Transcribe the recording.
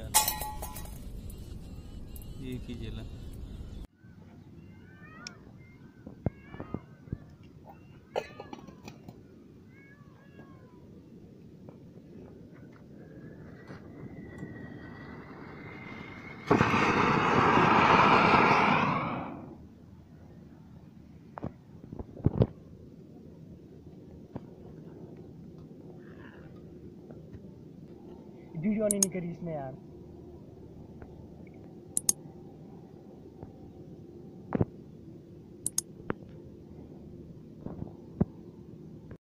चल एक ही जिला वीडियो नहीं करी इसने यार